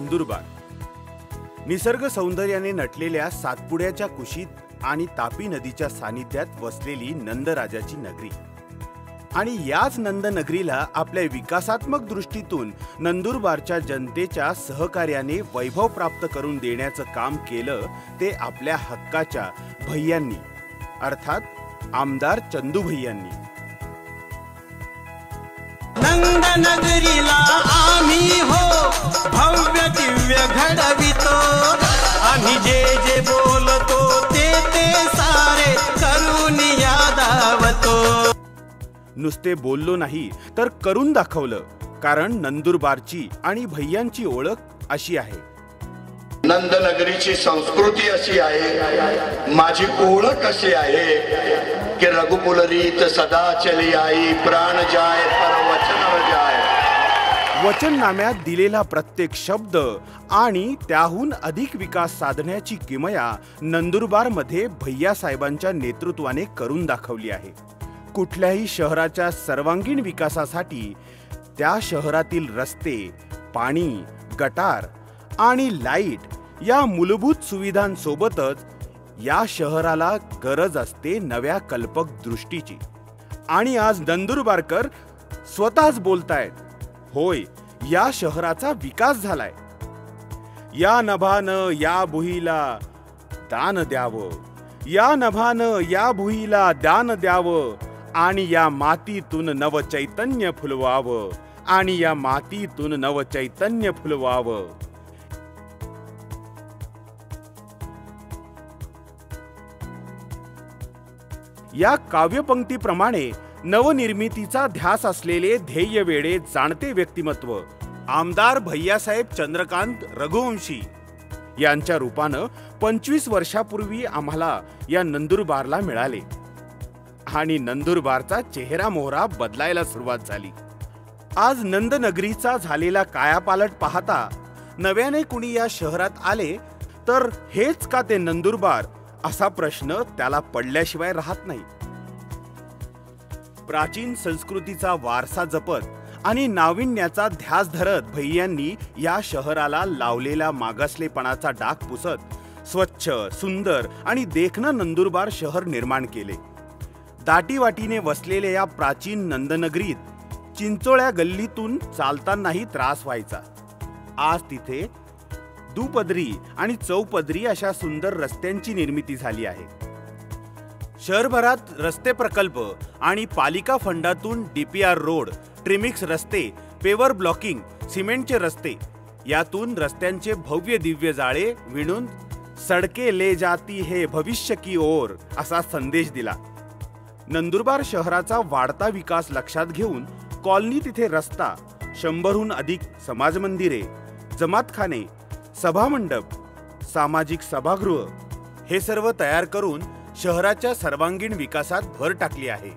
नंदुरबार. निसर्ग सौंदर्याने नटलेल्या सातपुड्याच्या कुशीत आणि तापी नदीच्या सानिध्यात वसलेली नंदराजाची नगरी. आणि याच नंदनगरीला आपल्या विकासात्मक दृष्टीतून नंदुरबारच्या जनतेच्या सहकार्याने वैभव प्राप्त करून देण्याचं काम केलं ते आपल्या हक्काच्या भैयांनी अर्थात आमदार चंदू भैयांनी नंदनगरीला आम्ही हो भव्य दिव्य घडवितो. आम्ही जे जे बोलतो ते ते सारे करून यादावतो. नुसते बोललो नाही तर करून दाखवलं कारण नंदुरबारची आणि भैयांची ओळख अशी आहे. नंदनगरीची संस्कृती अशी आहे माझी ओळख अशी आहे की रघुकुलरीत सदा चली आई प्राण जाय पर वचननाम्यात दिलेला प्रत्येक शब्द आणि त्याहून अधिक विकास साधण्याची किमया नंदुरबारमध्ये भैया साहेबांच्या नेतृत्वाने करून दाखवली आहे. कुठल्याही शहराच्या सर्वांगीण विकासासाठी त्या शहरातील रस्ते पाणी गटार आणि लाइट या मूलभूत सुविधांसोबतच या शहराला गरज असते नव्या कल्पक दृष्टीची. आणि आज नंदुरबारकर स्वतःच बोलतायत. होय या शहराचा विकास झालाय. या नभानं या भुईला दान द्यावं. या नभानं या भुईला दान द्यावं आणि या मातीतून नव चैतन्य फुलवावं आणि या मातीतून नव चैतन्य फुलवावं. या काव्यपंक्तीप्रमाणे नवनिर्मितीचा ध्यास असलेले ध्येय वेळे जाणते व्यक्तिमत्व. आमदार भैयासाहेब चंद्रकांत रघुवंशी यांच्या रूपानं पंचवीस वर्षापूर्वी आम्हाला या नंदुरबारला मिळाले. आणि नंदुरबारचा चेहरा मोहरा बदलायला सुरुवात झाली. आज नंदनगरीचा झालेला कायापालट पाहता नव्याने कुणी या शहरात आले तर हेच का ते नंदुरबार असा प्रश्न त्याला पडल्याशिवाय राहत नाही. प्राचीन संस्कृतीचा वारसा जपत आणि नाविन्याचा ध्यास धरत भैयांनी या शहराला लावलेला मागासलेपणाचा डाग पुसत स्वच्छ सुंदर आणि देखणं नंदुरबार शहर निर्माण केले. दाटीवाटीने वसलेल्या या प्राचीन नंदनगरीत चिंचोळ्या गल्लीतून चालतानाही त्रास व्हायचा. आज तिथे दुपदरी आणि चौपदरी अशा सुंदर रस्त्यांची निर्मिती झाली आहे. शहरभरात रस्ते प्रकल्प आणि पालिका फंडातून डीपीआर रोड ट्रिमिक्स रस्ते पेवर ब्लॉकिंग सिमेंटचे रस्ते यातून रस्त्यांचे भव्य दिव्य जाळे विणून सडके ले जाती हे भविष्य की ओर असा संदेश दिला. नंदुरबार शहराचा वाढता विकास लक्षात घेऊन कॉलनी तिथे रस्ता शंभरहून अधिक समाज मंदिरे जमातखाने सभामंडप सामाजिक सभागृह हे सर्व तयार करून शहराच्या सर्वांगीण विकासात भर टाकली आहे.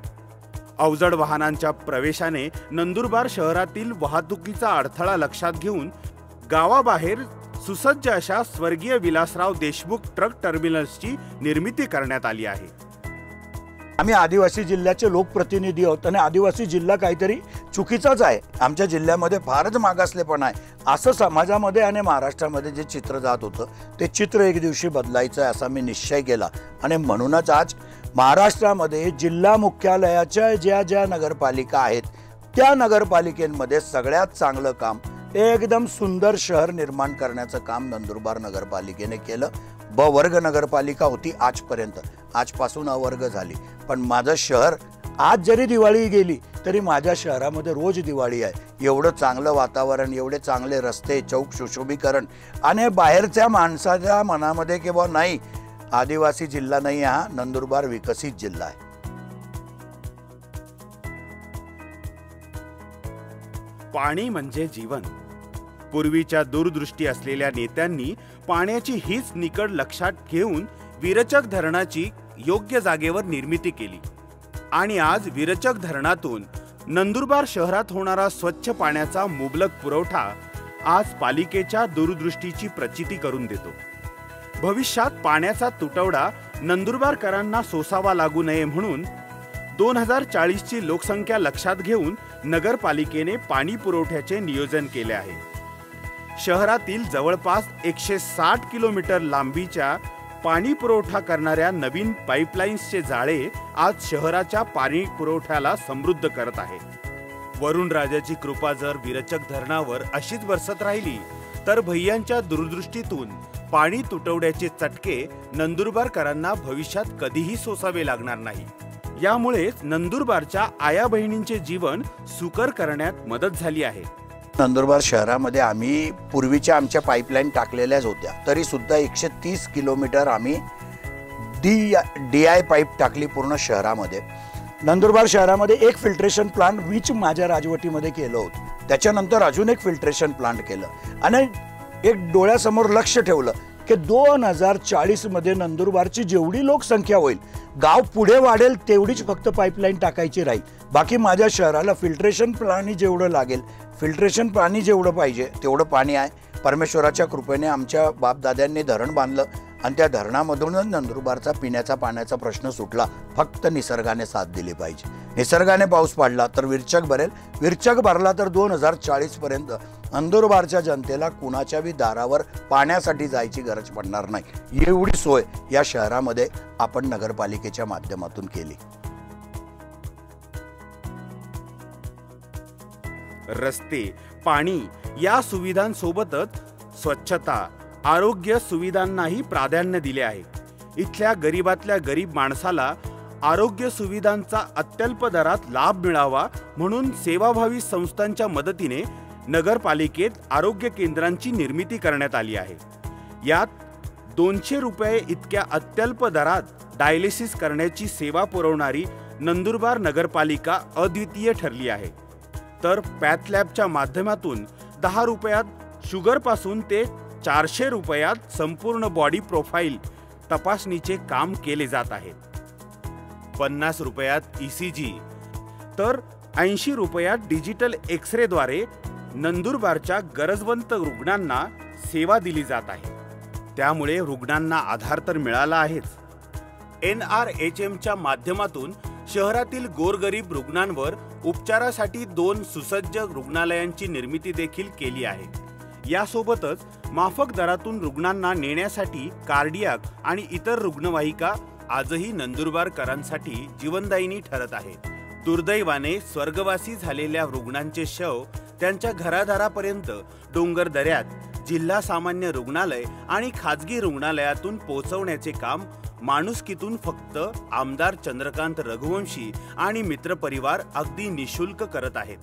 अवजड वाहनांच्या प्रवेशाने नंदुरबार शहरातील वाहतुकीचा अडथळा लक्षात घेऊन गावाबाहेर सुसज्ज अशा स्वर्गीय विलासराव देशमुख ट्रक टर्मिनल्सची निर्मिती करण्यात आली आहे. आम्ही आदिवासी जिल्ह्याचे लोकप्रतिनिधी आहोत आणि आदिवासी जिल्हा काहीतरी चुकीचाच आहे. आमच्या जिल्ह्यामध्ये फारच मागासलेपण आहे. असं समाजामध्ये आणि महाराष्ट्रामध्ये जे चित्र जात होतं ते चित्र एक दिवशी बदलायचं आहे असा मी निश्चय केला. आणि म्हणूनच आज महाराष्ट्रामध्ये जिल्हा मुख्यालयाच्या ज्या ज्या नगरपालिका आहेत त्या नगरपालिकेमध्ये सगळ्यात चांगलं काम एकदम सुंदर शहर निर्माण करण्याचं काम नंदुरबार नगरपालिकेने केलं. ब वर्ग नगरपालिका होती आजपर्यंत. आजपासून अवर्ग झाली. पण माझं शहर आज जरी दिवाळी गेली तरी माझ्या शहरामध्ये रोज दिवाळी आहे. एवढं चांगलं वातावरण एवढे चांगले रस्ते चौक सुशोभीकरण आणि बाहेरच्या माणसाच्या मनामध्ये किंवा नाही आदिवासी जिल्हा नाही हा नंदुरबार विकसित जिल्हा आहे. पाणी म्हणजे जीवन. पूर्वीच्या दूरदृष्टी असलेल्या नेत्यांनी पाण्याची हीच निकड लक्षात घेऊन विरचक धरणाची योग्य जागेवर निर्मिती केली. आणि आज विरचक धरणातून नंदुरबार शहरात होणारा स्वच्छ पाण्याचा मुबलक पुरवठा आज पालिकेच्या दूरदृष्टीची प्रचिती करून देतो. भविष्यात पाण्याचा तुटवडा नंदुरबारकरांना सोसावा लागू नये म्हणून दोन हजार चाळीसची लोकसंख्या लक्षात घेऊन नगरपालिकेने पाणी पुरवठ्याचे नियोजन केले आहे. शहरातील जवळपास एकशे साठ किलोमीटर लांबीच्या पाणी पुरवठा करणाऱ्या नवीन पाईपलाईन्सचे जाळे आज शहराच्या पाणी पुरवठ्याला समृद्ध करत आहे. वरुण राजाची कृपा जर विरचक धरणावर अशीच बरसत राहिली तर भैयांच्या दूरदृष्टीतून पाणी तुटवड्याचे चटके नंदुरबारकरांना भविष्यात कधीही सोसावे लागणार नाही. यामुळेच नंदुरबारच्या आया बहिणींचे जीवन सुकर करण्यात मदत झाली आहे. नंदुरबार शहरामध्ये आम्ही पूर्वीच्या आमच्या पाईपलाईन टाकलेल्याच होत्या. तरी सुद्धा एकशे तीस किलोमीटर आम्ही डी डी आय पाईप टाकली पूर्ण शहरामध्ये. नंदुरबार शहरामध्ये एक फिल्ट्रेशन प्लांट वीच माझ्या राजवटीमध्ये केलं होतं. त्याच्यानंतर अजून एक फिल्ट्रेशन प्लांट केलं. आणि एक डोळ्यासमोर लक्ष ठेवलं की दोन हजार चाळीसमध्ये नंदुरबारची जेवढी लोकसंख्या होईल गाव पुढे वाढेल तेवढीच फक्त पाईपलाईन टाकायची राहील. बाकी माझ्या शहराला फिल्ट्रेशन प्लांट जेवढं लागेल फिल्ट्रेशन पाणी जेवढं पाहिजे तेवढं पाणी आहे. परमेश्वराच्या कृपेने आमच्या बापदाद्यांनी धरण बांधलं आणि त्या धरणामधूनच नंदुरबारचा पिण्याचा पाण्याचा प्रश्न सुटला. फक्त निसर्गाने साथ दिली पाहिजे. निसर्गाने पाऊस पडला तर विरचक भरेल. विरचक भरला तर दोन हजार चाळीसपर्यंत नंदुरबारच्या जनतेला कुणाच्याही दारावर पाण्यासाठी जायची गरज पडणार नाही. एवढी सोय या शहरामध्ये आपण नगरपालिकेच्या माध्यमातून केली. रस्ते पाणी या सुविधांसोबतच स्वच्छता आरोग्य सुविधांनाही प्राधान्य दिले आहे. इथल्या गरीबातल्या गरीब माणसाला आरोग्य सुविधांचा अत्यल्प दरात लाभ मिळावा म्हणून सेवाभावी संस्थांच्या मदतीने नगरपालिकेत आरोग्य केंद्रांची निर्मिती करण्यात आली आहे. यात दोनशे रुपये इतक्या अत्यल्प दरात डायलिसिस करण्याची सेवा पुरवणारी नंदुरबार नगरपालिका अद्वितीय ठरली आहे. तर पॅथलॅबच्या माध्यमातून दहा रुपयात शुगरपासून ते चारशे रुपयात संपूर्ण बॉडी प्रोफाईल तपासणीचे काम केले जात आहे. पन्नास रुपयात ई सी जी तर ऐंशी रुपयात डिजिटल एक्सरेद्वारे नंदुरबारच्या गरजवंत रुग्णांना सेवा दिली जात आहे. त्यामुळे रुग्णांना आधार तर मिळाला आहेच. एन आर एच एमच्या माध्यमातून शहरातील गोरगरीब रुग्णांवर उपचारासाठी दोन सुसज्ज रुग्णालयांची निर्मिती देखील केली आहे. यासोबतच माफक दरातून रुग्णांना नेण्यासाठी कार्डियाक आणि इतर रुग्णवाहिका आजही नंदुरबारकरांसाठी जीवनदायिनी ठरत आहेत. दुर्दैवाने स्वर्गवासी झालेल्या रुग्णांचे शव त्यांच्या घरादारापर्यंत डोंगर दऱ्यात जिल्हा सामान्य रुग्णालय आणि खाजगी रुग्णालयातून पोहोचवण्याचे काम माणुसकीतून फक्त आमदार चंद्रकांत रघुवंशी आणि मित्रपरिवार अगदी निशुल्क करत आहेत.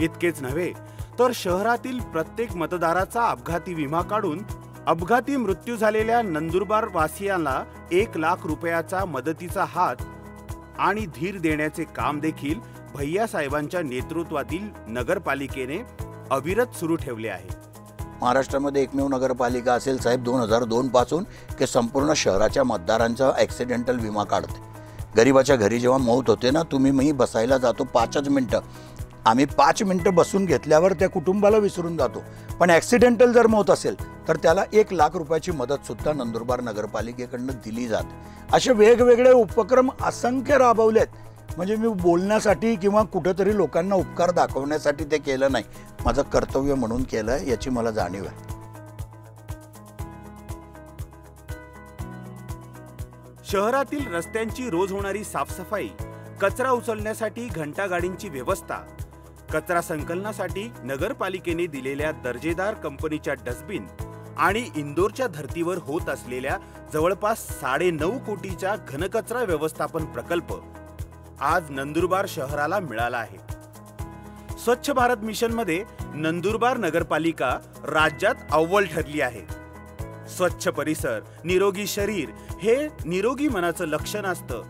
इतकेच नव्हे तर शहरातील प्रत्येक मतदाराचा अपघाती विमा काढून अपघाती मृत्यू झालेल्या नंदुरबार वासियांना एक लाख रुपयाचा मदतीचा हात आणि धीर देण्याचे काम देखील भैया साहेबांच्या नेतृत्वातील नगरपालिकेने अविरत सुरू ठेवले आहे. महाराष्ट्रामध्ये एकमेव नगरपालिका असेल साहेब दोन हजार दोनपासून की संपूर्ण शहराच्या मतदारांचा ॲक्सिडेंटल विमा काढते. गरिबाच्या घरी जेव्हा मौत होते ना तुम्ही मी बसायला जातो पाचच मिनटं. आम्ही पाच मिनटं बसून घेतल्यावर त्या कुटुंबाला विसरून जातो. पण ॲक्सिडेंटल जर मौत असेल तर त्याला एक लाख रुपयाची मदतसुद्धा नंदुरबार नगरपालिकेकडनं दिली जाते. असे वेगवेगळे उपक्रम असंख्य राबवलेत. म्हणजे मी बोलण्यासाठी किंवा कुठंतरी लोकांना उपकार दाखवण्यासाठी ते केलं नाही. माझं कर्तव्य म्हणून केलं याची मला जाणीव आहे. शहरातील रस्त्यांची रोज होणारी साफसफाई कचरा उचलण्यासाठी घंटागाडींची व्यवस्था कचरा संकलनासाठी नगरपालिकेने दिलेल्या दर्जेदार कंपनीच्या डस्टबिन आणि इंदोरच्या धर्तीवर होत असलेल्या जवळपास साडे नऊ कोटीच्या घनकचरा व्यवस्थापन प्रकल्प आज नंदुरबार शहराला मिळाला आहे. स्वच्छ भारत मिशनमध्ये नंदुरबार नगरपालिका राज्यात अव्वल ठरली आहे. स्वच्छ परिसर निरोगी शरीर हे निरोगी मनाचं लक्षण असतं.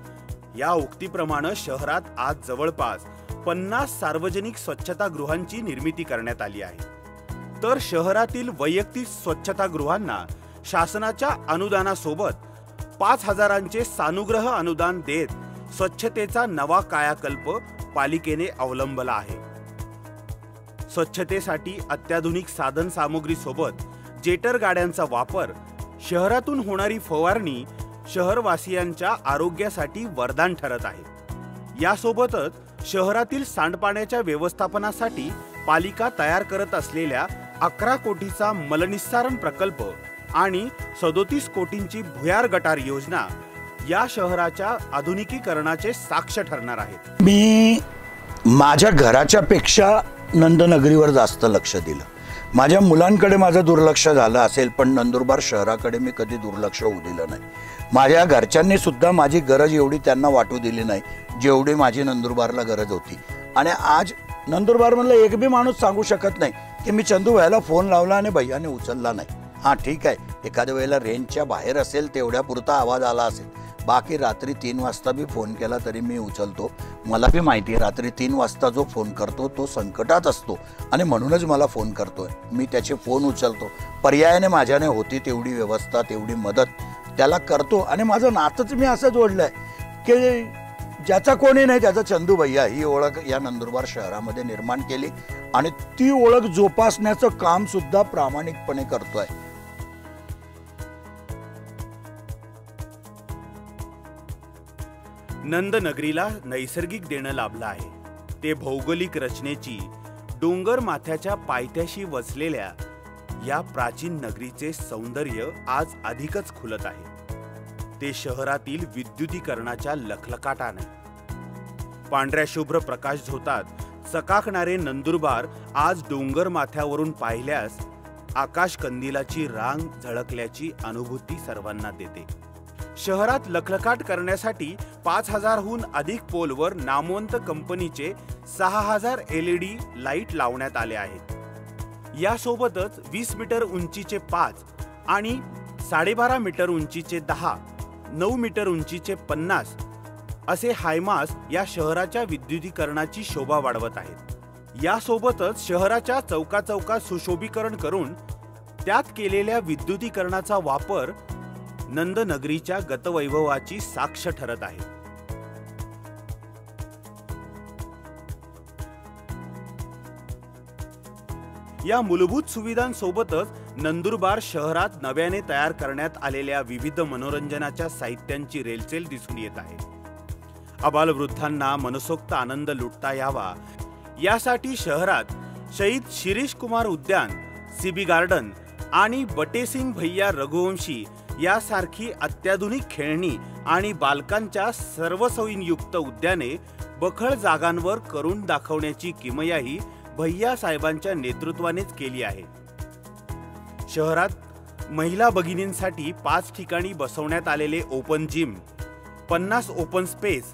या उक्तीप्रमाणे शहरात आज जवळपास पन्नास सार्वजनिक स्वच्छतागृहांची निर्मिती करण्यात आली आहे. तर शहरातील वैयक्तिक स्वच्छतागृहांना शासनाच्या अनुदानासोबत पाच हजारांचे सानुग्रह अनुदान देत स्वच्छतेचा नवा कायाकल्प पालिकेने अवलंबला आहे. स्वच्छतेसाठी अत्याधुनिक साधन सामुग्री सोबत जेटर गाड्यांचा वापर शहरातून होणारी फवारणी शहरवासियांच्या आरोग्यासाठी वरदान ठरत आहे. यासोबतच शहरातील सांडपाण्याच्या व्यवस्थापनासाठी पालिका तयार करत असलेल्या अकरा कोटीचा मलनिस्सारण प्रकल्प आणि सदोतीस कोटींची भुयार गटार योजना या शहराच्या आधुनिकीकरणाचे साक्ष ठरणार आहेत. मी माझ्या घराच्या पेक्षा नंदनगरीवर जास्त लक्ष दिलं. माझ्या मुलांकडे माझं दुर्लक्ष झालं असेल पण नंदुरबार शहराकडे मी कधी दुर्लक्ष होऊ दिलं नाही. माझ्या घरच्यांनी सुद्धा माझी गरज एवढी त्यांना वाटू दिली नाही जेवढी माझी नंदुरबारला गरज होती. आणि आज नंदुरबारमधला एक बी माणूस सांगू शकत नाही की मी चंदू भायला फोन लावला आणि भैयाने उचलला नाही. हां ठीक आहे. एखाद्या वेळेला रेंजच्या बाहेर असेल तेवढ्या पुरता आवाज आला असेल. बाकी रात्री तीन वाजता बी फोन केला तरी मी उचलतो. मला बी माहिती आहे रात्री तीन वाजता जो फोन करतो तो संकटात असतो. आणि म्हणूनच मला फोन करतोय. मी त्याचे फोन उचलतो. पर्यायाने माझ्याने होती तेवढी व्यवस्था तेवढी मदत त्याला करतो. आणि माझं नातंच मी असं जोडलंय की ज्याचा कोणी नाही त्याचा चंदू भैया ही ओळख या नंदुरबार शहरामध्ये निर्माण केली. आणि ती ओळख जोपासण्याचं काम सुद्धा प्रामाणिकपणे करतोय. नंदनगरीला नैसर्गिक देणं लाभलं आहे. ते भौगोलिक रचनेची डोंगर माथ्याच्या पायथ्याशी वसलेल्या या प्राचीन नगरीचे सौंदर्य आज अधिकच खुलत आहे. ते शहरातील विद्युतीकरणाच्या लखलकाटाने. पांढऱ्या शुभ्र प्रकाश झोतात चकाकणारे नंदुरबार आज डोंगर माथ्यावरून पाहिल्यास आकाश कंदिलाची रांग झळकल्याची अनुभूती सर्वांना देते. शहरात लखलखाट करण्यासाठी पाच हजारहून अधिक पोलवर नामवंत कंपनीचे सहा हजार एल ई डी लाइट लावण्यात आले आहेत. यासोबतच वीस मीटर उंचीचे पाच आणि साडेबारा मीटर उंचीचे दहा नऊ मीटर उंचीचे पन्नास असे हायमास या शहराच्या विद्युतीकरणाची शोभा वाढवत आहेत. यासोबतच शहराच्या चौका चौकात सुशोभीकरण करून त्यात केलेल्या विद्युतीकरणाचा वापर नंदनगरीच्या गतवैभवाची साक्ष ठरत आहे. या मूलभूत सुविधांसोबतच नंदुरबार शहरात नव्याने तयार करण्यात आलेल्या विविध मनोरंजनाच्या साहित्यांची रेलचेल दिसून येत आहे. अबालवृद्धांना मनसोक्त आनंद लुटता यावा. यासाठी शहरात शहीद शिरीष कुमार उद्यान सीबी गार्डन आणि बटेसिंग भैया रघुवंशी यासारखी अत्याधुनिक खेळणी आणि बालकांच्या सर्व सोयींयुक्त उद्याने बखळ जागांवर करून दाखवण्याची किमयाही भैया साहेबांच्या नेतृत्वानेच केली आहे. शहरात महिला भगिनींसाठी पाच ठिकाणी बसवण्यात आलेले ओपन जिम पन्नास ओपन स्पेस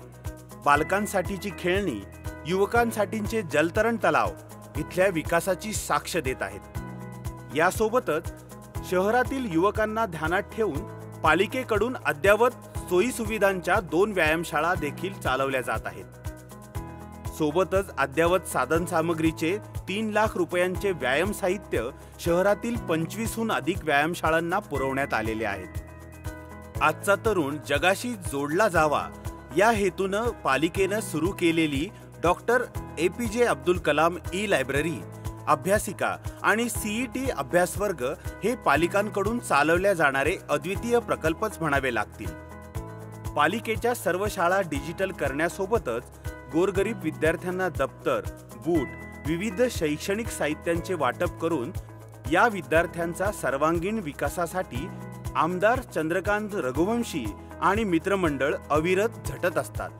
बालकांसाठीची खेळणी युवकांसाठीचे जलतरण तलाव इथल्या विकासाची साक्ष देत आहेत. यासोबतच शहरातील युवकांना ध्यानात ठेवून पालिकेकडून अद्ययावत सोयीसुविधांच्या दोन व्यायामशाळा देखील चालवल्या जात आहेत. सोबतच अद्ययावत साधन सामग्रीचे तीन लाख रुपयांचे व्यायाम साहित्य शहरातील पंचवीसहून अधिक व्यायामशाळांना पुरवण्यात आलेले आहेत. आजचा तरुण जगाशी जोडला जावा या हेतूनं पालिकेनं सुरू केलेली doctor A P J Abdul Kalam E library अभ्यासिका आणि सीईटी अभ्यासवर्ग हे पालिकांकडून चालवल्या जाणारे अद्वितीय प्रकल्पच म्हणावे लागतील. पालिकेच्या सर्व शाळा डिजिटल करण्यासोबतच गोरगरीब विद्यार्थ्यांना दप्तर बूट विविध शैक्षणिक साहित्यांचे वाटप करून या विद्यार्थ्यांचा सर्वांगीण विकासासाठी आमदार चंद्रकांत रघुवंशी आणि मित्रमंडळ अविरत झटत असतात.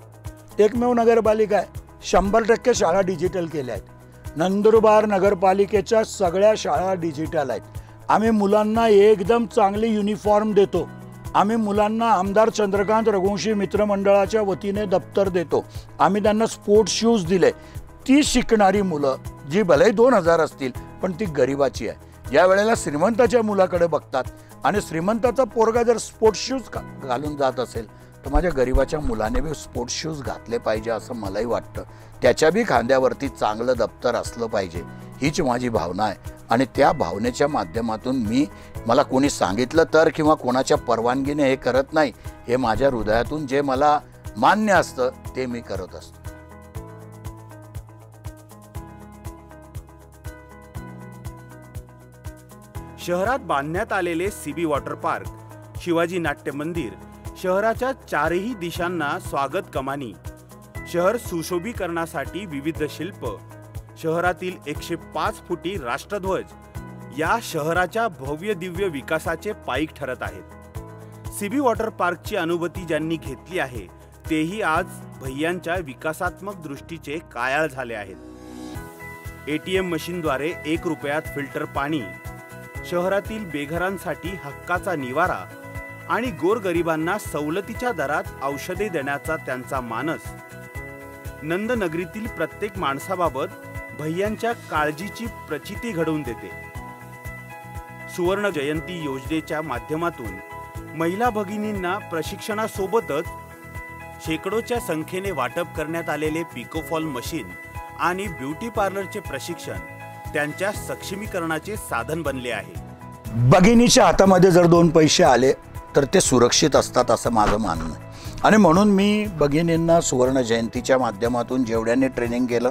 एकमेव नगरपालिका आहे. शंभर टक्के शाळा डिजिटल केल्या आहेत. नंदुरबार नगरपालिकेच्या सगळ्या शाळा डिजिटल आहेत. आम्ही मुलांना एकदम चांगली युनिफॉर्म देतो. आम्ही मुलांना आमदार चंद्रकांत रघुवंशी मित्रमंडळाच्या वतीने दप्तर देतो. आम्ही त्यांना स्पोर्ट्स शूज दिले. ती शिकणारी मुलं जी भले दोन हजार असतील पण ती गरिबाची आहे. या वेळेला श्रीमंताच्या मुलाकडे बघतात आणि श्रीमंताचा पोरगा जर स्पोर्ट्स शूज घालून जात असेल तर माझ्या गरिबाच्या मुलाने बी स्पोर्ट्स शूज घातले पाहिजे असं मलाही वाटतं. त्याच्या बी खांद्यावरती चांगलं दप्तर असलं पाहिजे. हीच माझी भावना आहे. आणि त्या भावनेच्या माध्यमातून मी मला कोणी सांगितलं तर किंवा कोणाच्या परवानगीने हे करत नाही हे माझ्या हृदयातून जे मला मान्य असतं ते मी करत असतो. शहरात बांधण्यात आलेले सीबी वॉटर पार्क शिवाजी नाट्य मंदिर शहराच्या चारही दिशांना स्वागत कमानी. शहर सुशोभीकरणासाठी विविध शिल्प. शहरातील एकशे पाच फुटी राष्ट्रध्वज या शहराच्या भव्य दिव्य विकासाचे पाईक ठरत आहेत. सीबी वॉटर पार्कची अनुभूती ज्यांनी घेतली आहे तेही आज भैयांच्या विकासात्मक दृष्टीचे कायाळ झाले आहेत. एटीएम मशीनद्वारे एक रुपयात फिल्टर पाणी शहरातील बेघरांसाठी हक्काचा निवारा आणि गोरगरिबांना सवलतीच्या दरात औषधे देण्याचा त्यांचा मानस. नंदनगरीतील प्रत्येक माणसाबाबत भैयांच्या काळजीची प्रचिती घडवून देते. सुवर्ण जयंती योजनेच्या माध्यमातून महिला भगिनींना प्रशिक्षणासोबतच शेकडोच्या संख्येने वाटप करण्यात आलेले पिकोफॉल मशीन आणि ब्युटी पार्लरचे प्रशिक्षण त्यांच्या सक्षमीकरणाचे साधन बनले आहे. भगिनीच्या हातामध्ये जर दोन पैसे आले तर ते सुरक्षित असतात असं माझं मानणं. आहे आणि म्हणून मी भगिनींना सुवर्ण जयंतीच्या माध्यमातून जेवढ्यांनी ट्रेनिंग केलं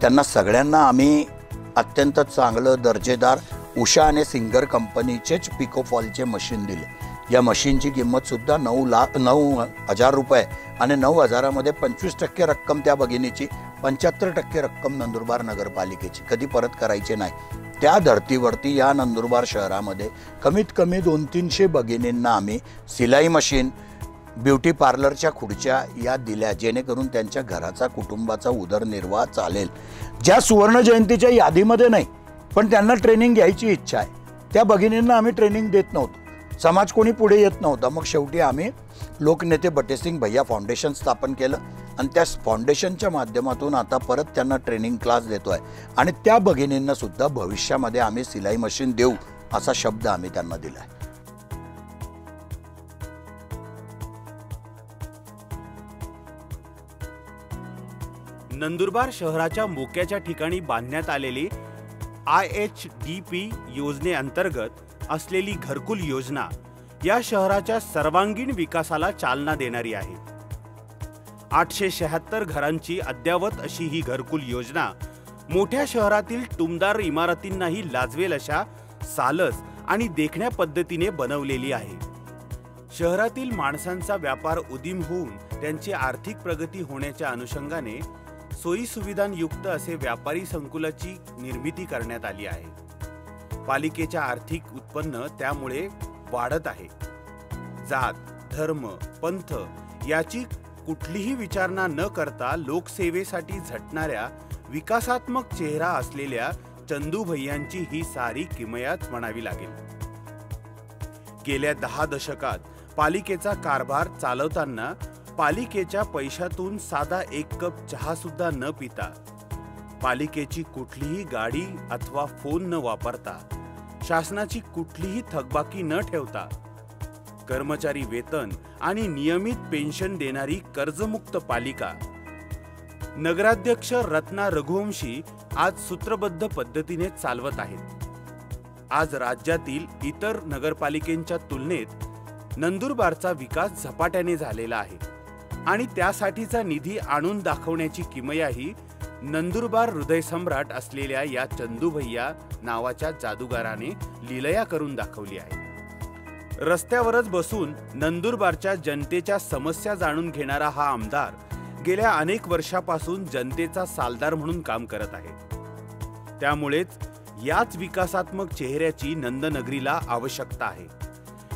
त्यांना सगळ्यांना आम्ही अत्यंत चांगलं दर्जेदार उषा आणि सिंगर कंपनीचेच पिकोफॉलचे मशीन दिले. या मशीनची किंमतसुद्धा नऊ लाख नऊ हजार रुपये आणि नऊ हजारामध्ये पंचवीस टक्के रक्कम त्या भगिनीची पंच्याहत्तर टक्के रक्कम नंदुरबार नगरपालिकेची. कधी परत करायची नाही. त्या धर्तीवरती या नंदुरबार शहरामध्ये कमीत कमी दोन तीनशे भगिनींना आम्ही सिलाई मशीन ब्युटी पार्लरच्या खुर्च्या या दिल्या जेणेकरून त्यांच्या घराचा कुटुंबाचा उदरनिर्वाह चालेल. ज्या सुवर्ण जयंतीच्या यादीमध्ये नाही पण त्यांना ट्रेनिंग घ्यायची इच्छा आहे. त्या भगिनींना आम्ही ट्रेनिंग देत नव्हतो. समाज कोणी पुढे येत नव्हता. मग शेवटी आम्ही लोकनेते बटेसिंग भैया फाउंडेशन स्थापन केलं. आणि त्या फाउंडेशनच्या माध्यमातून आता परत त्यांना ट्रेनिंग क्लास देतो आहे आणि त्या भगिनींना सुद्धा भविष्यामध्ये आम्ही सिलाई मशीन देऊ असा शब्द आम्ही त्यांना दिला आहे नंदुरबार शहराच्या मोक्याच्या ठिकाणी बांधण्यात आलेली आय एच डी पी योजनेअंतर्गत असलेली घरकुल योजना या शहराच्या सर्वांगीण विकासाला चालना देणारी आहे. आठशे शहात्तर घरांची अद्यावत अशी ही घरकुल योजना मोठ्या शहरातील टुमदार इमारतींनाही लाजवेल अशा सालस आणि देखण्या पद्धतीने बनवलेली आहे. शहरातील माणसांचा व्यापार उदीम होऊन त्यांची आर्थिक प्रगती होण्याच्या अनुषंगाने सोयीसुविधांयुक्त असे व्यापारी संकुलाची निर्मिती करण्यात आली आहे. पालिकेच्या आर्थिक उत्पन्न त्यामुळे वाढत आहे. जात धर्म पंथ याची कुठलीही विचारणा न करता लोकसेवेसाठी झटणाऱ्या विकासात्मक चेहरा असलेल्या चंदू भैयांची ही सारी किमयाच म्हणावी लागेल. गेल्या दहा दशकात पालिकेचा कारभार चालवताना पालिकेच्या पैशातून साधा एक कप चहा सुद्धा न पिता पालिकेची कुठलीही गाडी अथवा फोन न वापरता शासनाची कुठलीही थकबाकी न ठेवता कर्मचारी वेतन आणि नियमित पेन्शन देणारी कर्जमुक्त पालिका. नगराध्यक्ष रत्ना रघुवंशी आज सूत्रबद्ध पद्धतीने चालवत आहेत. आज राज्यातील इतर नगरपालिकेंच्या तुलनेत नंदुरबारचा विकास झपाट्याने झालेला आहे आणि त्यासाठीचा निधी आणून दाखवण्याची किमयाही नंदुरबार हृदय सम्राट असलेल्या या चंदूभैया नावाच्या जादूगाराने लिलया करून दाखवली आहे. रस्त्यावरच बसून नंदुरबारच्या जनतेच्या समस्या जाणून घेणारा हा आमदार गेल्या अनेक वर्षापासून जनतेचा सालदार म्हणून काम करत आहे. त्यामुळेच याच विकासात्मक चेहऱ्याची नंदनगरीला आवश्यकता आहे.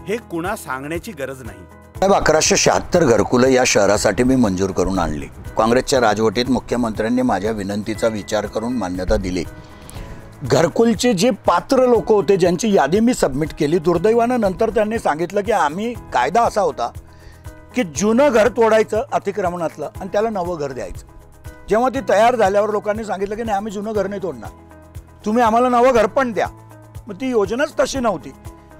हे कुणा सांगण्याची गरज नाही. साहेब अकराशे शहात्तर घरकुलं या शहरासाठी मी मंजूर करून आणली. काँग्रेसच्या राजवटीत मुख्यमंत्र्यांनी माझ्या विनंतीचा विचार करून मान्यता दिली. घरकुलचे जे पात्र लोक होते ज्यांची यादी मी सबमिट केली दुर्दैवानं नंतर त्यांनी सांगितलं की आम्ही कायदा असा होता की जुनं घर तोडायचं अतिक्रमणातलं आणि त्याला नवं घर द्यायचं. जेव्हा ती तयार झाल्यावर लोकांनी सांगितलं की नाही आम्ही जुनं घर नाही तोडणार. तुम्ही आम्हाला नवं घर पण द्या. मग ती योजनाच तशी नव्हती.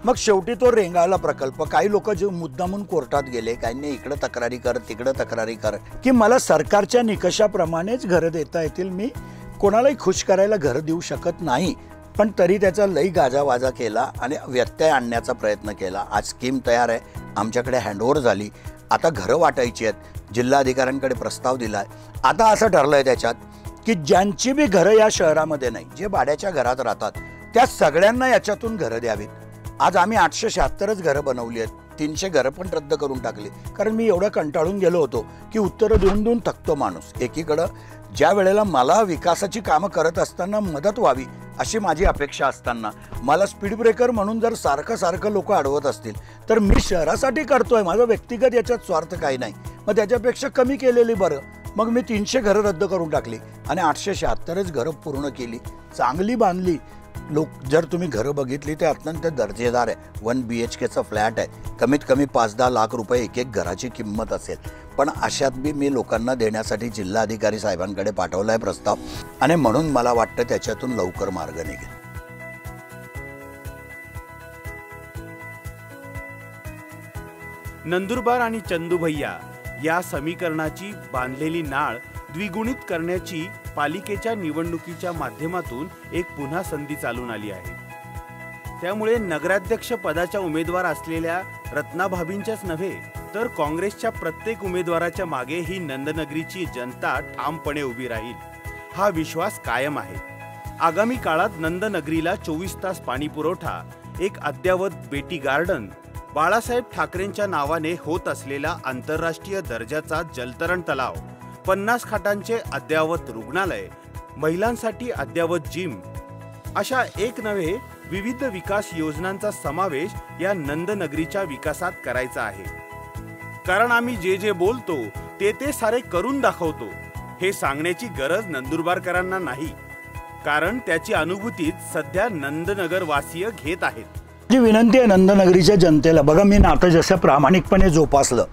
मग शेवटी तो रेंगाळला प्रकल्प. काही लोक जे मुद्दामून कोर्टात गेले काहींनी इकडं तक्रारी कर तिकडं तक्रारी कर की मला सरकारच्या निकषाप्रमाणेच घरं देता येतील मी कोणालाही खुश करायला घरं देऊ शकत नाही पण तरी त्याचा लई गाजावाजा केला आणि व्यत्यय आणण्याचा प्रयत्न केला. आज स्कीम तयार आहे. आमच्याकडे हँडओव्हर झाली. आता घरं वाटायची आहेत. जिल्हाधिकाऱ्यांकडे प्रस्ताव दिला आहे आता असं ठरलं आहे त्याच्यात की ज्यांची बी घरं या शहरामध्ये नाही जे भाड्याच्या घरात राहतात त्या सगळ्यांना याच्यातून घरं द्यावीत. आज आम्ही आठशे शहात्तरच घरं बनवली आहेत. तीनशे घरं पण रद्द करून टाकली. कारण मी एवढं कंटाळून गेलो होतो की उत्तरं देऊन देऊन थकतो माणूस. एकीकडं ज्या वेळेला मला विकासाची कामं करत असताना मदत व्हावी अशी माझी अपेक्षा असताना मला स्पीड ब्रेकर म्हणून जर सारखं सारखं लोक अडवत असतील तर मी शहरासाठी करतोय. माझं व्यक्तिगत याच्यात स्वार्थ काही नाही. मग त्याच्यापेक्षा कमी केलेली बरं. मग मी तीनशे घरं रद्द करून टाकली आणि आठशे शहात्तरच घरं पूर्ण केली. चांगली बांधली. लोक जर तुम्ही घरं बघितली ते अत्यंत दर्जेदार आहे. वन बी एच केचं फ्लॅट आहे. कमीत कमी पाच दहा लाख रुपये एक एक घराची किंमत असेल. पण अशात बी मी लोकांना देण्यासाठी जिल्हाधिकारी साहेबांकडे पाठवला आहे प्रस्ताव. आणि म्हणून मला वाटतं त्याच्यातून लवकर मार्ग निघेल. नंदुरबार आणि चंदूभैया या समीकरणाची बांधलेली नाळ द्विगुणित करण्याची पालिकेच्या निवडणुकीच्या माध्यमातून एक पुन्हा संधी चालून आली आहे. त्यामुळे नगराध्यक्ष पदाच्या उमेदवार असलेल्या रत्नाभाबींच्याच नव्हे तर काँग्रेसच्या प्रत्येक उमेदवाराच्या मागे ही नंदनगरीची जनता ठामपणे उभी राहील हा विश्वास कायम आहे. आगामी काळात नंदनगरीला चोवीस तास पाणी पुरवठा एक अद्ययावत बेटी गार्डन बाळासाहेब ठाकरेंच्या नावाने होत असलेला आंतरराष्ट्रीय दर्जाचा जलतरण तलाव पन्नास खाटांचे अद्ययावत रुग्णालय महिलांसाठी अद्ययावत जिम. अशा एक नव्हे विविध विकास योजनांचा समावेश या नंदनगरीच्या विकासात करायचा आहे. कारण आम्ही जे जे बोलतो ते ते सारे करून दाखवतो. हे सांगण्याची गरज नंदुरबारकरांना नाही. कारण त्याची अनुभूतीच सध्या नंदनगरवासीय घेत आहेत. जी विनंती आहे नंदनगरीच्या जनतेला. बघा मी नातं जसं प्रामाणिकपणे जोपासलं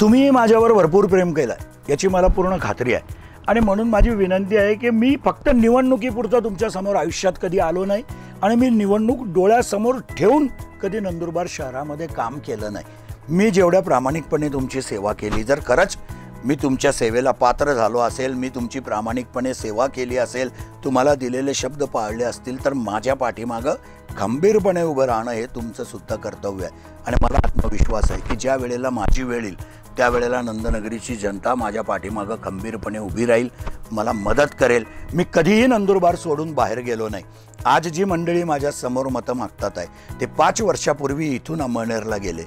तुम्ही माझ्यावर भरपूर प्रेम केलं आहे याची मला पूर्ण खात्री आहे. आणि म्हणून माझी विनंती आहे की मी फक्त निवडणुकीपुरतं तुमच्यासमोर आयुष्यात कधी आलो नाही आणि मी निवडणूक डोळ्यासमोर ठेवून कधी नंदुरबार शहरामध्ये काम केलं नाही. मी जेवढ्या प्रामाणिकपणे तुमची सेवा केली जर खरंच मी तुमच्या सेवेला पात्र झालो असेल मी तुमची प्रामाणिकपणे सेवा केली असेल तुम्हाला दिलेले शब्द पाळले असतील तर माझ्या पाठीमागं खंबीरपणे उभं राहणं हे तुमचं सुद्धा कर्तव्य आहे. आणि मला आत्मविश्वास आहे की ज्या वेळेला माझी वेळ येईल त्यावेळेला नंदनगरीची जनता माझ्या पाठीमागं खंबीरपणे उभी राहील मला मदत करेल. मी कधीही नंदुरबार सोडून बाहेर गेलो नाही. आज जी मंडळी माझ्यासमोर मतं मागतात आहे ते पाच वर्षापूर्वी इथून अमळनेरला गेले.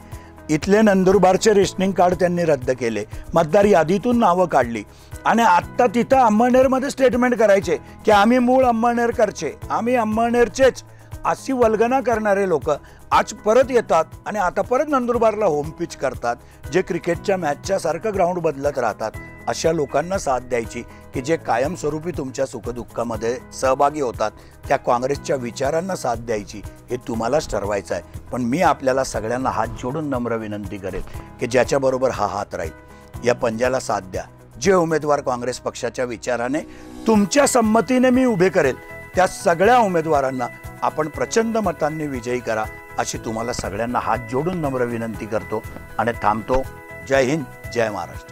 इथले नंदुरबारचे रेशनिंग कार्ड त्यांनी रद्द केले. मतदार यादीतून नावं काढली. आणि आत्ता तिथं अंमळनेरमध्ये स्टेटमेंट करायचे की आम्ही मूळ अंमळनेरकरचे आम्ही अंमळनेरचेच. अशी वल्गना करणारे लोक आज परत येतात आणि आता परत नंदुरबारला होम पिच करतात जे क्रिकेटच्या मॅचच्या सारखं ग्राउंड बदलत राहतात. अशा लोकांना साथ द्यायची की जे कायमस्वरूपी तुमच्या सुखदुःखामध्ये सहभागी होतात. त्या काँग्रेसच्या विचारांना साथ द्यायची हे तुम्हालाच ठरवायचं आहे. पण मी आपल्याला सगळ्यांना हात जोडून नम्र विनंती करेल की ज्याच्याबरोबर हा हात राहील. या पंजाला साथ द्या. जे उमेदवार काँग्रेस पक्षाच्या विचाराने तुमच्या संमतीने मी उभे करेल त्या सगळ्या उमेदवारांना आपण प्रचंड मतांनी विजयी करा अशी तुम्हाला सगळ्यांना हात जोडून नम्र विनंती करतो आणि थांबतो. जय हिंद जय महाराष्ट्र.